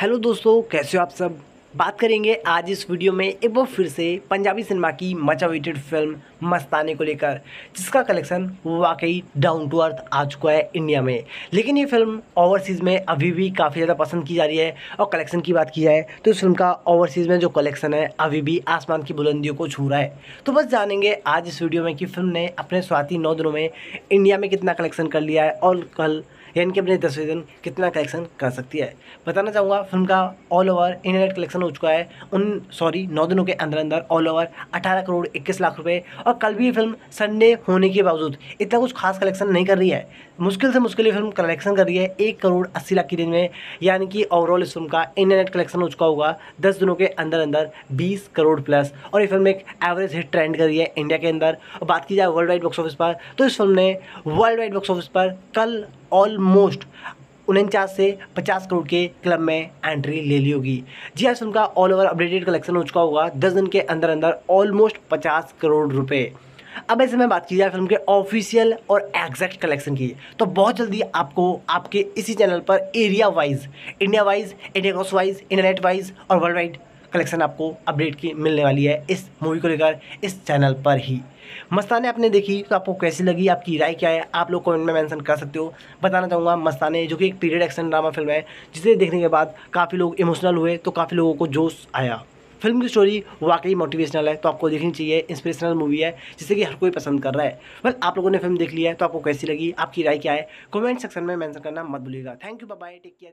Hello दोस्तों कैसे हो आप सब? बात करेंगे आज इस वीडियो में एक बार फिर से पंजाबी सिनेमा की मच अवेटेड फ़िल्म मस्ताने को लेकर, जिसका कलेक्शन वाकई डाउन टू अर्थ आ चुका है इंडिया में। लेकिन ये फ़िल्म ओवरसीज़ में अभी भी काफ़ी ज़्यादा पसंद की जा रही है और कलेक्शन की बात की जाए तो इस फ़िल्म का ओवरसीज़ में जो कलेक्शन है, अभी भी आसमान की बुलंदियों को छू रहा है। तो बस जानेंगे आज इस वीडियो में कि फ़िल्म ने अपने स्वाति नौ दिनों में इंडिया में कितना कलेक्शन कर लिया है और कल, यानी कि अपने दसवें दिन कितना कलेक्शन कर सकती है। बताना चाहूँगा, फ़िल्म का ऑल ओवर इंटरनेट कलेक्शन हो चुका है। उन सॉरी नौ दिनों के अंदर अंदर ऑल ओवर अठारह करोड़ इक्कीस लाख रुपए और कल भी फ़िल्म संडे होने के बावजूद इतना कुछ खास कलेक्शन नहीं कर रही है। मुश्किल से मुश्किल फ़िल्म कलेक्शन कर रही है एक करोड़ अस्सी लाख की रेंज में। यानी कि ओवरऑल इस फ़िल्म का इंटरनेट कलेक्शन हो चुका होगा। दस दिनों के अंदर अंदर बीस करोड़ प्लस और ये फ़िल्म एक एवरेज हिट ट्रेंड कर रही है इंडिया के अंदर। और बात की जाए वर्ल्ड वाइड बॉक्स ऑफ़िस पर तो इस फ़िल्म ने वर्ल्ड वाइड बॉक्स ऑफ़िस पर कल ऑलमोस्ट उनचास से पचास करोड़ के क्लब में एंट्री ले ली होगी। जी हाँ फ़िल्म का ऑल ओवर अपडेटेड कलेक्शन हो चुका होगा। दस दिन के अंदर अंदर ऑलमोस्ट पचास करोड़ रुपये अब ऐसे में बात की जाए फ़िल्म के ऑफिशियल और एग्जैक्ट कलेक्शन की तो बहुत जल्दी आपको आपके इसी चैनल पर area wise India wise India cross wise internet wise और वर्ल्ड वाइड कलेक्शन आपको अपडेट की मिलने वाली है इस मूवी को लेकर, इस चैनल पर ही। मस्ताने आपने देखी तो आपको कैसी लगी, आपकी राय क्या है, आप लोग कमेंट में मेंशन कर सकते हो। बताना चाहूँगा मस्ताने, जो कि एक पीरियड एक्शन ड्रामा फ़िल्म है, जिसे देखने के बाद काफ़ी लोग इमोशनल हुए तो काफ़ी लोगों को जोश आया। फ़िल्म की स्टोरी वाकई मोटिवेशनल है तो आपको देखनी चाहिए इंस्पिरेशनल मूवी है, जिसे कि हर कोई पसंद कर रहा है। वेल आप लोगों ने फ़िल्म देख लिया है तो आपको कैसी लगी, आपकी राय क्या है कमेंट सेक्शन में मेंशन करना मत भूलिएगा। Thank you bye take care